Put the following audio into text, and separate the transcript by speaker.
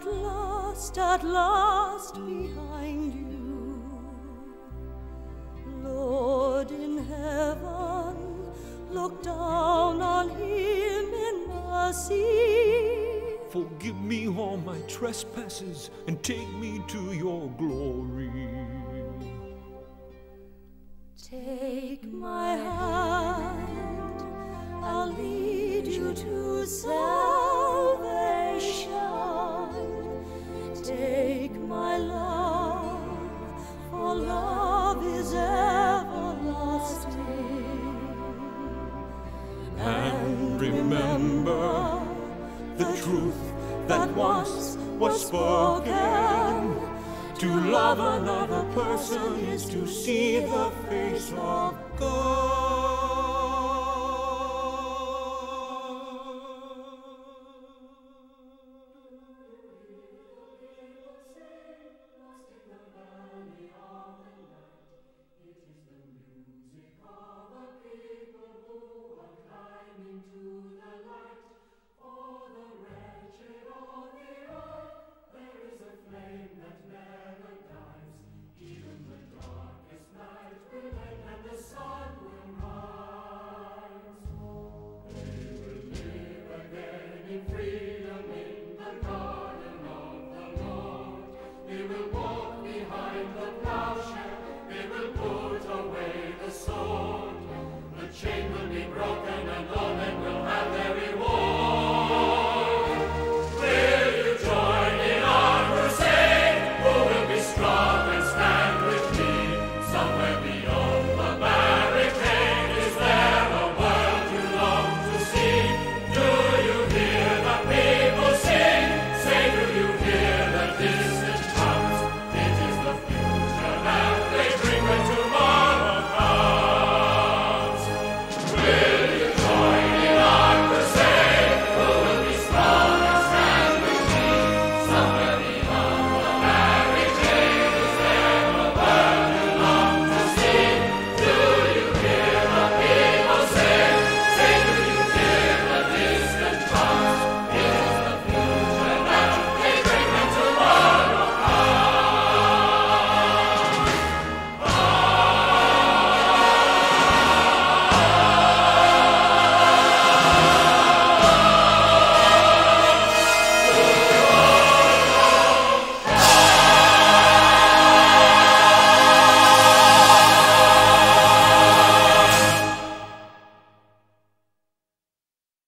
Speaker 1: at last, at last behind you. Lord in heaven, look down on him in mercy.
Speaker 2: Forgive me all my trespasses and take me to your glory.
Speaker 1: Take my hand, I'll lead you to salvation. Take my love, for love is everlasting.
Speaker 2: And remember the truth that once was spoken. To love another person is to see the face of
Speaker 3: chain be